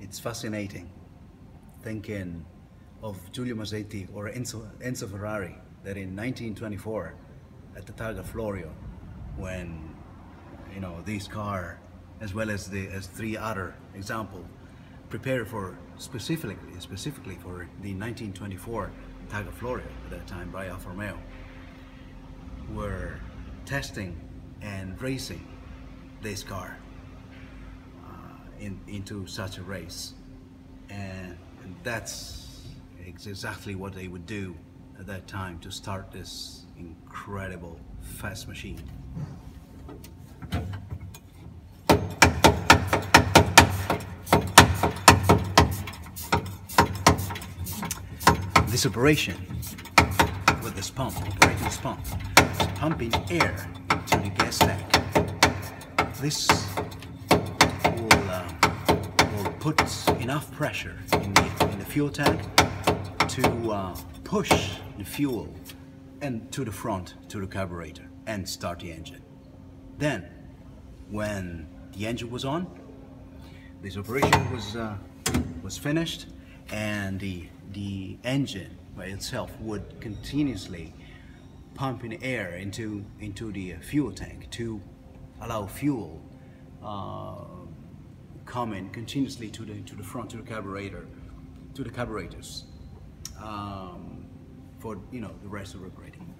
it's fascinating thinking of Giulio Masetti or Enzo, Enzo Ferrari that in 1924 at the Targa Florio when you know this car as well as the as three other example prepared for specifically specifically for the 1924 Targa Florio at that time by Alfa Romeo were testing and racing this car in, into such a race and, and that's exactly what they would do at that time to start this incredible fast machine. This operation with this pump, operating this pump, is pumping air into the gas tank. This will put enough pressure in the, in the fuel tank to uh, push the fuel and to the front to the carburetor and start the engine. Then, when the engine was on, this operation was uh, was finished, and the the engine by itself would continuously pump in air into into the fuel tank to allow fuel uh, coming continuously to the to the front to the carburetor to the carburetors um, for you know the rest of the operating.